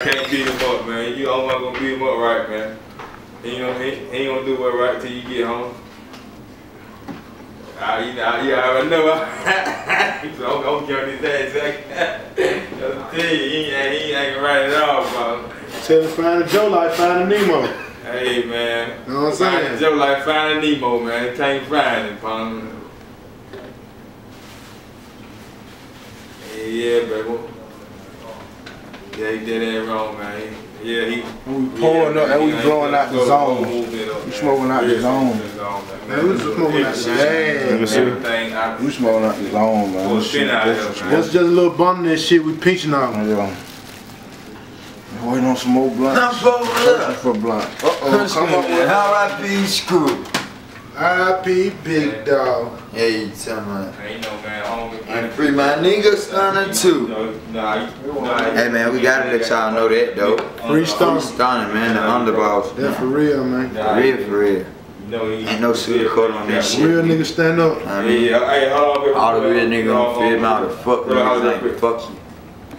Can't beat him up, man. You always gonna beat him up right, man. He ain't gonna, he, he ain't gonna do what right till you get home. Ah, you know, yeah, I know. so I'm gonna get on his ass. I'll tell you, he ain't, he ain't write it off, bro. Tell him find a Joe like find a Nemo. Hey, man. Know what I'm saying? Find Joe like finding Nemo, man. Can't find him, pun. Yeah, baby. Yeah, he did that wrong, man. Yeah, he. We pouring up and we he- blowing out the zone. up, We smoking out the zone. zone, man. Man, we smoking out the zone. Let me see. Everything out We smoking out the zone, man. Full This spin shit out here, different. man. That's just a little bun that shit we pinching on. Yeah. Waiting on some more blunts. Come forward Searching for blunt. Uh-oh, come up with R.I.P. Screw. R.I.P. Big Dog. Hey, you tell me. Ain't no man, homie. And free my nigga Stunna too. No, nah, you- nah, Hey man, we gotta let y'all know that though. Free Free Stunna. Stunna, man, the underboss. That for real, man. For real, for real. No, he- Ain't no sugarcoat on that shit. Real nigga stand up. I mean, yeah, hey, hold on, baby. all the real niggas gonna on, feel me out the fuck Bro, hold on, niggas quick. fuck you.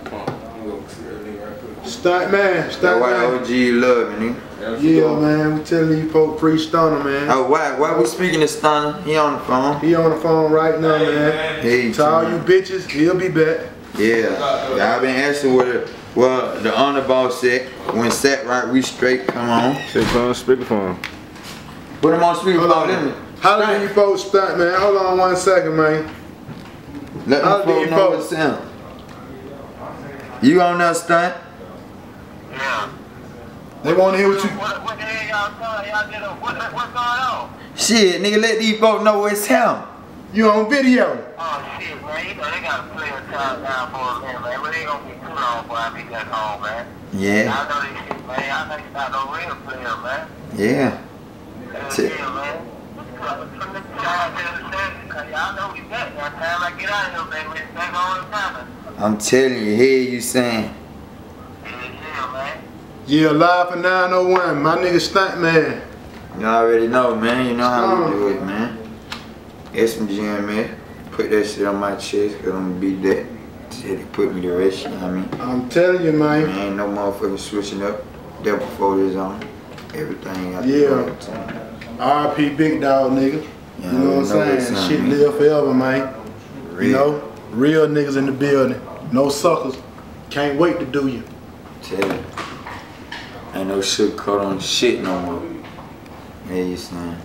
Come on, I'm gonna see that nigga right quick. Stunt man, That stunt why. OG love me, nigga. Yeah, man. We telling you folk free Stunna, man. Oh, why, why we speaking to Stunna? He on the phone. He on the phone right now, man. Hey, To all tell you bitches, he'll be back. Yeah. yeah I've been asking what it, well, the underboss said. When set right, we straight, come on. Say, phone, speakerphone. Put him on speaker Hold phone, on. let. How do you folks stunt, man? Hold on one second, man. Let How them do folk you know vote? what's him. You on that stunt? Yeah. They want to hear what you. What, what the hell y'all doing? Y'all did a, what, what's going on? Shit, nigga, let these folk know it's him. You on video? Oh shit, man. You know they gotta play a time down for a minute, man. But it ain't gonna be too long before I be back home, man. Yeah, I know this shit, man. I know you're not no real player, man. yeah. Hell T- yeah, man. From the time to the second, cause y'all know we back. By the time I get out of here, baby, it's back on the time. I'm telling you, hear you saying. Yeah, yeah, man. Yeah, live for 901. My nigga stunt man. You already know, man. You know how we do it, man. SMG, man. Put that shit on my chest, cause I'm gonna beat that. Shit, it put me to rest, you know what I mean? I'm telling you, man. Man, ain't no motherfucking switching up. Before this on. Everything got Yeah. R.P. Big Dog, nigga. Yeah, You know what I'm saying? sound, Shit man. live forever, man. You Real. know, real niggas in the building. No suckers. Can't wait to do you. Tell you. Ain't no shit cut on shit no more. Yeah, you saying?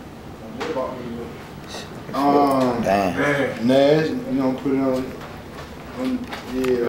Um, Damn. Nash, you gonna put it on, on yeah.